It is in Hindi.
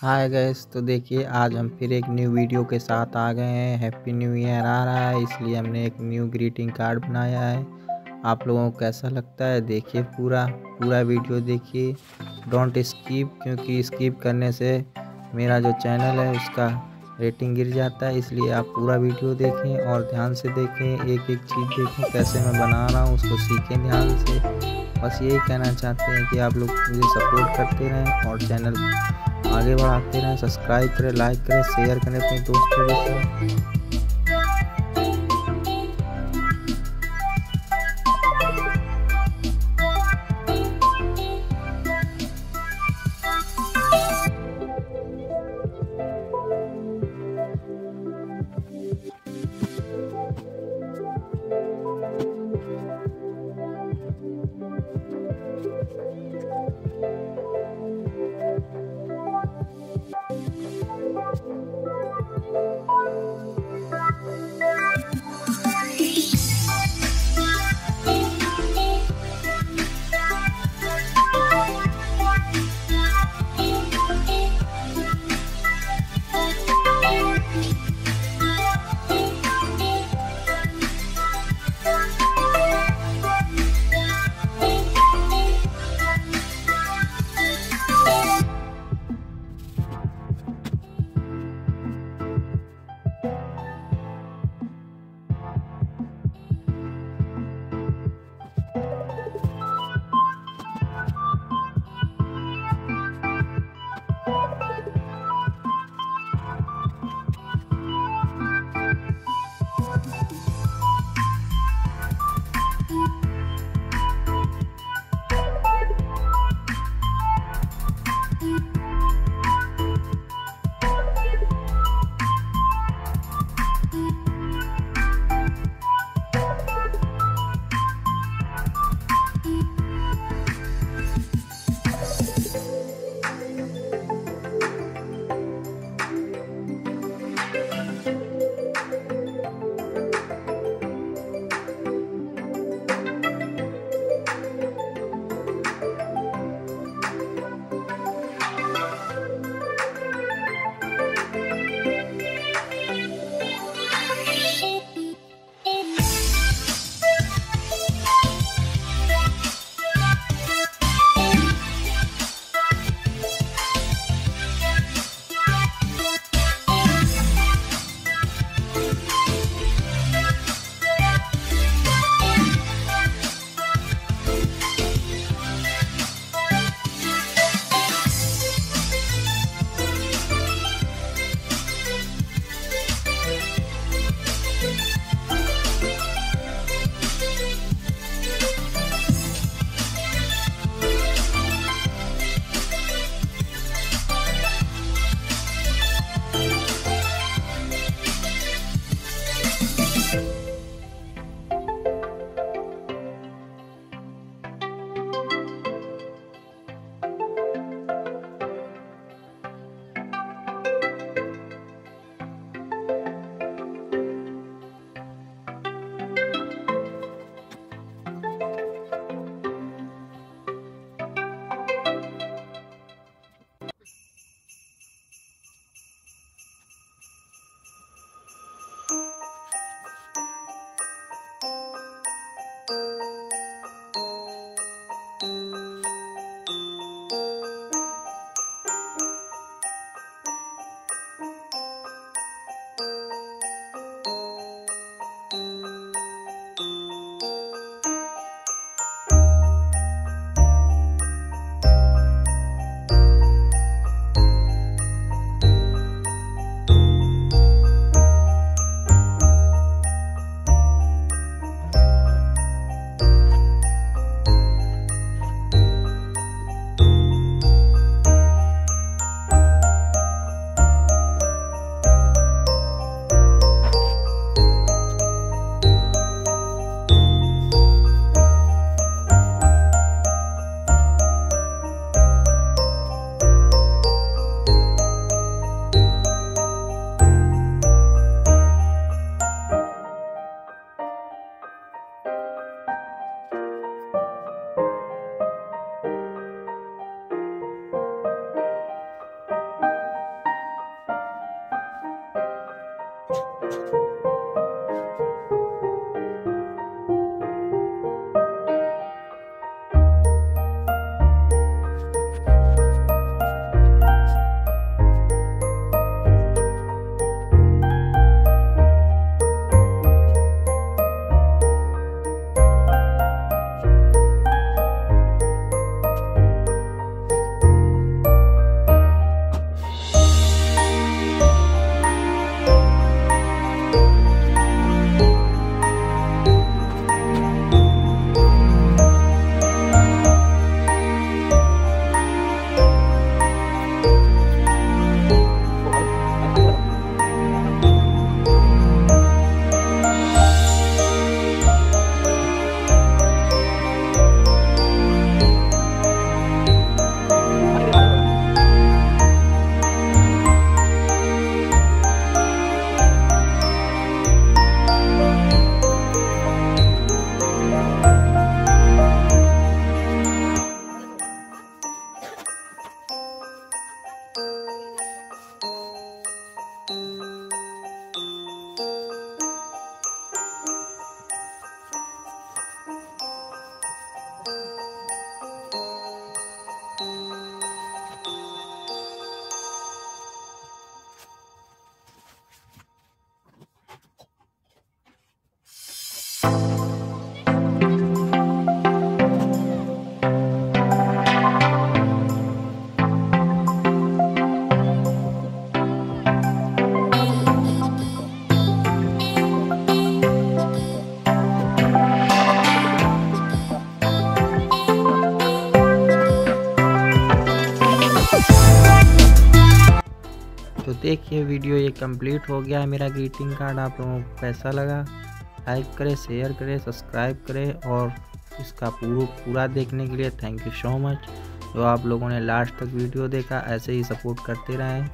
हाय गैस तो देखिए, आज हम फिर एक न्यू वीडियो के साथ आ गए हैं। हैप्पी न्यू ईयर आ रहा है, इसलिए हमने एक न्यू ग्रीटिंग कार्ड बनाया है। आप लोगों को कैसा लगता है? देखिए पूरा पूरा वीडियो देखिए। डोंट स्कीप क्योंकि स्कीप करने से मेरा जो चैनल है, उसका रेटिंग गिर जाता है। इसलिए आप पूरा वीडियो देखें और ध्यान से देखें एक एक चीज़ देखें, कैसे मैं बना रहा हूँ, उसको सीखें ध्यान से। बस यही कहना चाहते हैं कि आप लोग मुझे सपोर्ट करते रहें और चैनल आगे बढ़ाते रहें सब्सक्राइब करें लाइक करें शेयर करें अपने दोस्तों के साथ। तो देखिए वीडियो ये कंप्लीट हो गया है मेरा ग्रीटिंग कार्ड आप लोगों को कैसा लगा। लाइक करें शेयर करें सब्सक्राइब करें और इसका पूरा पूरा देखने के लिए थैंक यू सो मच जो आप लोगों ने लास्ट तक वीडियो देखा, ऐसे ही सपोर्ट करते रहें।